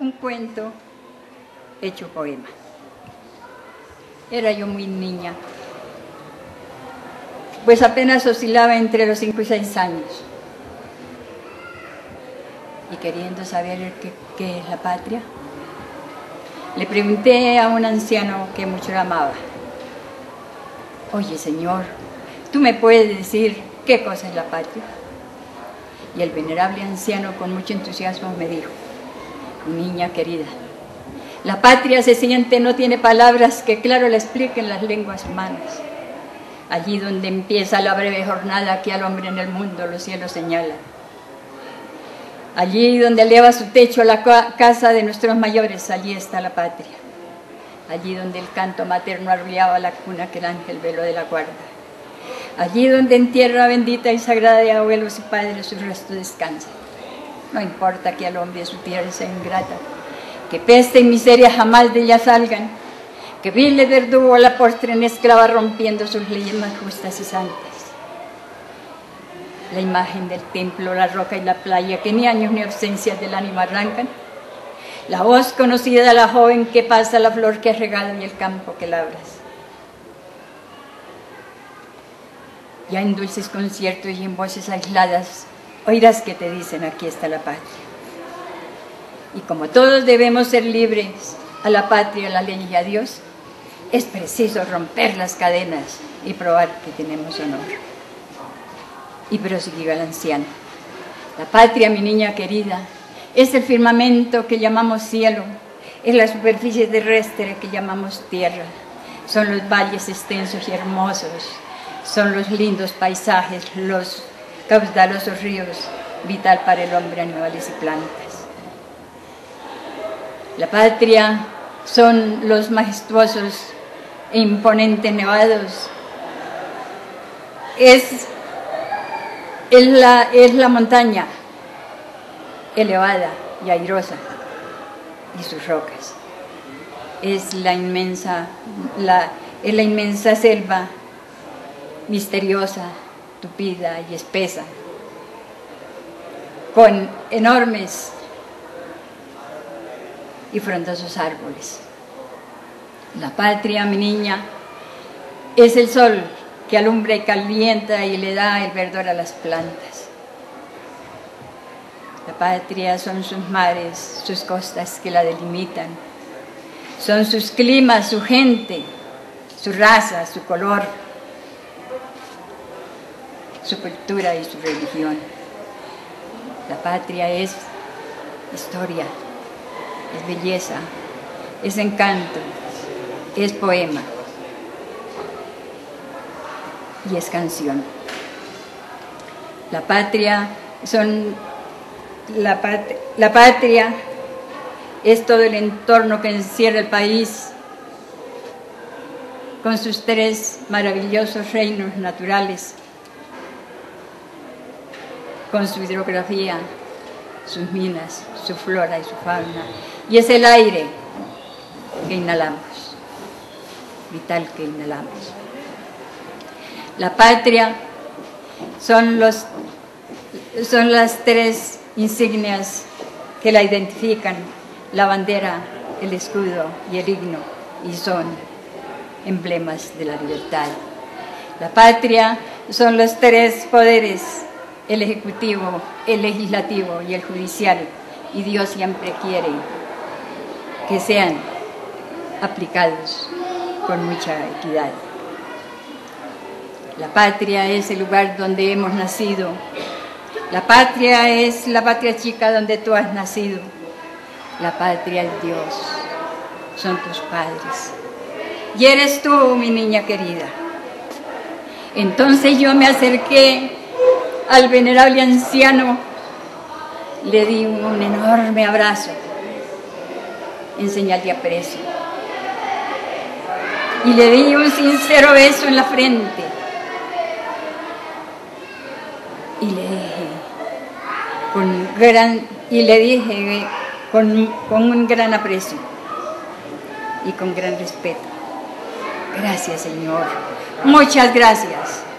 un cuento hecho poema. Era yo muy niña, pues apenas oscilaba entre los 5 y 6 años. Y queriendo saber qué, es la patria, le pregunté a un anciano que mucho la amaba, oye señor, ¿tú me puedes decir qué cosa es la patria? Y el venerable anciano con mucho entusiasmo me dijo, niña querida, la patria se siente, no tiene palabras que claro la expliquen las lenguas humanas. Allí donde empieza la breve jornada que al hombre en el mundo los cielos señalan. Allí donde eleva su techo la casa de nuestros mayores, allí está la patria. Allí donde el canto materno arrullaba la cuna que el ángel velo de la guarda. Allí donde en tierra bendita y sagrada de abuelos y padres su resto descansa. No importa que al hombre su tierra sea ingrata, que peste y miseria jamás de ella salgan, que vile verdugo a la postre en esclava rompiendo sus leyes más justas y santas. La imagen del templo, la roca y la playa, que ni años ni ausencias del ánimo arrancan. La voz conocida de la joven que pasa la flor que has regado y el campo que labras. Ya en dulces conciertos y en voces aisladas oirás que te dicen aquí está la patria. Y como todos debemos ser libres a la patria, a la ley y a Dios, es preciso romper las cadenas y probar que tenemos honor. Y prosiguió el anciano. La patria, mi niña querida, es el firmamento que llamamos cielo, es la superficie terrestre que llamamos tierra, son los valles extensos y hermosos, son los lindos paisajes, los caudalosos ríos, vital para el hombre, animales y plantas. La patria son los majestuosos e imponentes nevados. Es, es, la, es la montaña elevada y airosa y sus rocas. Es la inmensa, la, es la inmensa selva misteriosa tupida y espesa, con enormes y frondosos árboles. La patria, mi niña, es el sol que alumbra y calienta y le da el verdor a las plantas. La patria son sus mares, sus costas que la delimitan. Son sus climas, su gente, su raza, su color, su cultura y su religión. La patria es historia, es belleza, es encanto, es poema y es canción. La patria son la, la patria es todo el entorno que encierra el país con sus tres maravillosos reinos naturales con su hidrografía, sus minas, su flora y su fauna. Y es el aire que inhalamos, vital que inhalamos. La patria son, los, son las tres insignias que la identifican, la bandera, el escudo y el himno, y son emblemas de la libertad. La patria son los tres poderes el Ejecutivo, el Legislativo y el Judicial, y Dios siempre quiere que sean aplicados con mucha equidad. La patria es el lugar donde hemos nacido. La patria es la patria chica donde tú has nacido. La patria es Dios, son tus padres. Y eres tú, mi niña querida. Entonces yo me acerqué al venerable anciano le di un enorme abrazo en señal de aprecio. Y le di un sincero beso en la frente. Y le dije, con gran, y le dije con, con un gran aprecio y con gran respeto, gracias Señor, muchas gracias.